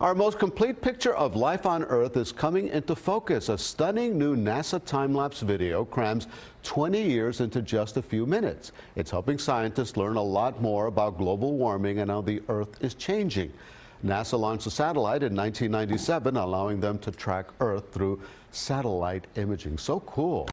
Our most complete picture of life on Earth is coming into focus. A stunning new NASA time-lapse video crams 20 years into just a few minutes. It's helping scientists learn a lot more about global warming and how the Earth is changing. NASA launched a satellite in 1997, allowing them to track Earth through satellite imaging. So cool.